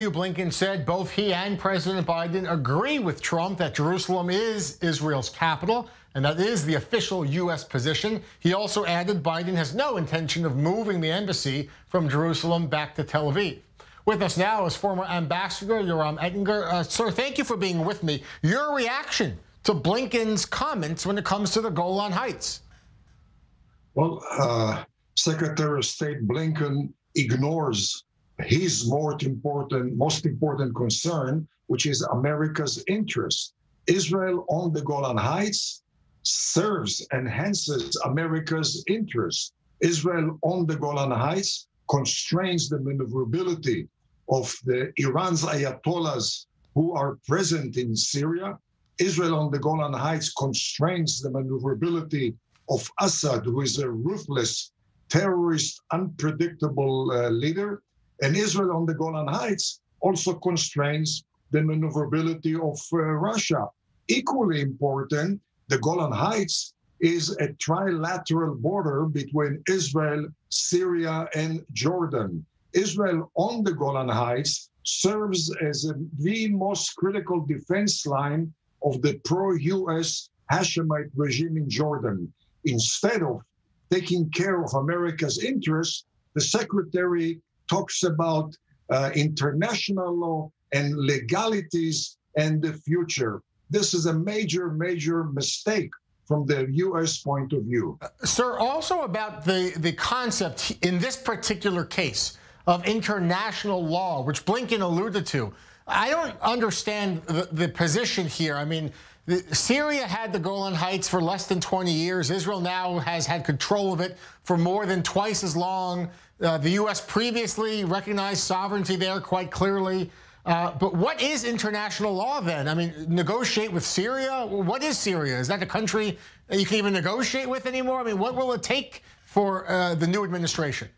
Blinken said both he and President Biden agree with Trump that Jerusalem is Israel's capital, and that is the official U.S. position. He also added Biden has no intention of moving the embassy from Jerusalem back to Tel Aviv. With us now is former Ambassador Yoram Ettinger. Uh, sir, thank you for being with me. Your reaction to Blinken's comments when it comes to the Golan Heights? Well, uh, Secretary of State Blinken ignores his most important, most important concern, which is America's interest. Israel on the Golan Heights serves, enhances America's interest. Israel on the Golan Heights constrains the maneuverability of the Iran's ayatollahs who are present in Syria. Israel on the Golan Heights constrains the maneuverability of Assad, who is a ruthless, terrorist, unpredictable uh, leader. And Israel on the Golan Heights also constrains the maneuverability of uh, Russia. Equally important, the Golan Heights is a trilateral border between Israel, Syria, and Jordan. Israel on the Golan Heights serves as a, the most critical defense line of the pro US Hashemite regime in Jordan. Instead of taking care of America's interests, the secretary talks about uh, international law and legalities and the future. This is a major, major mistake from the U.S. point of view. Sir, also about the, the concept in this particular case of international law, which Blinken alluded to. I don't understand the, the position here. I mean, the, Syria had the Golan Heights for less than 20 years. Israel now has had control of it for more than twice as long. Uh, the U.S. previously recognized sovereignty there quite clearly. Uh, but what is international law then? I mean, negotiate with Syria? What is Syria? Is that a country that you can even negotiate with anymore? I mean, what will it take for uh, the new administration?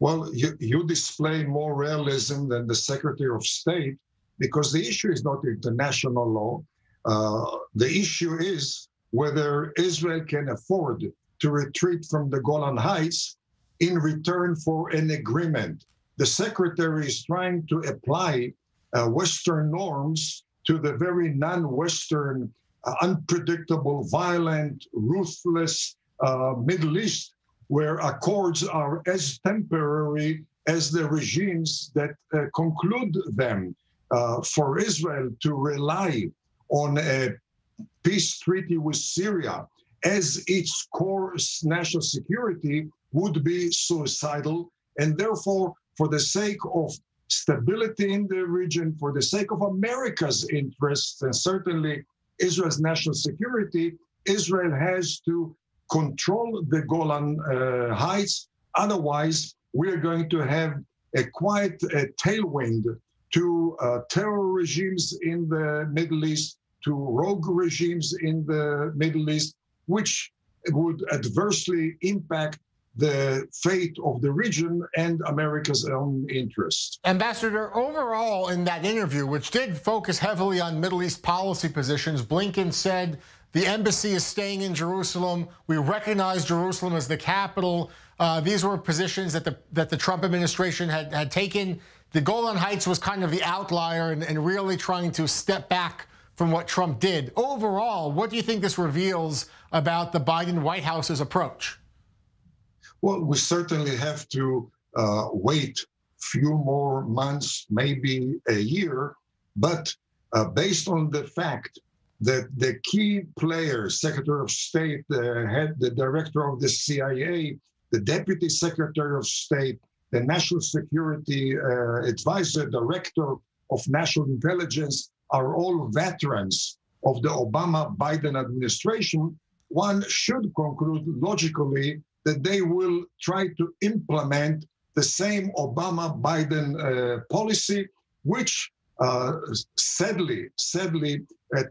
Well, you, you display more realism than the Secretary of State because the issue is not international law. Uh, the issue is whether Israel can afford to retreat from the Golan Heights in return for an agreement. The secretary is trying to apply uh, Western norms to the very non Western, uh, unpredictable, violent, ruthless uh, Middle East where accords are as temporary as the regimes that uh, conclude them. Uh, for Israel to rely on a peace treaty with Syria as its core national security would be suicidal. And therefore, for the sake of stability in the region, for the sake of America's interests, and certainly Israel's national security, Israel has to control the Golan uh, Heights. Otherwise, we are going to have a quite a tailwind to uh, terror regimes in the Middle East, to rogue regimes in the Middle East, which would adversely impact the fate of the region and America's own interests. Ambassador, overall in that interview, which did focus heavily on Middle East policy positions, Blinken said the embassy is staying in Jerusalem. We recognize Jerusalem as the capital. Uh, these were positions that the that the Trump administration had had taken. The Golan Heights was kind of the outlier and, and really trying to step back from what Trump did. Overall, what do you think this reveals about the Biden White House's approach? Well, we certainly have to uh, wait few more months, maybe a year, but uh, based on the fact that the key players, Secretary of State, the head, the director of the CIA, the Deputy Secretary of State, the National Security uh, Advisor, Director of National Intelligence are all veterans of the Obama Biden administration. One should conclude logically that they will try to implement the same Obama Biden uh, policy, which uh, sadly, sadly,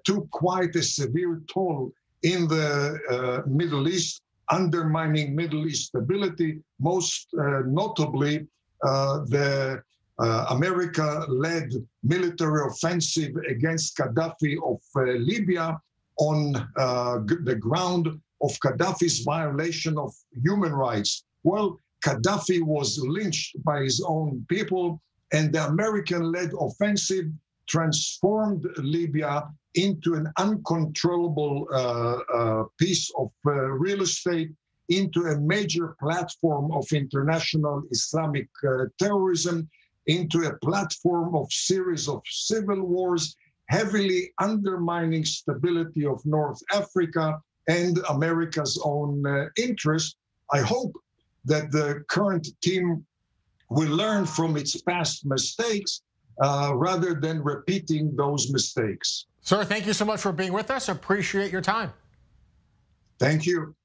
took quite a severe toll in the uh, Middle East, undermining Middle East stability, most uh, notably uh, the uh, America-led military offensive against Gaddafi of Libya on the ground of Gaddafi's violation of human rights. Well, Gaddafi was lynched by his own people and the American led offensive transformed Libya into an uncontrollable uh, uh, piece of uh, real estate, into a major platform of international Islamic uh, terrorism, into a platform of series of civil wars, heavily undermining stability of North Africa and America's own uh, interest. I hope that the current team will learn from its past mistakes uh, rather than repeating those mistakes. Sir, thank you so much for being with us. Appreciate your time. Thank you.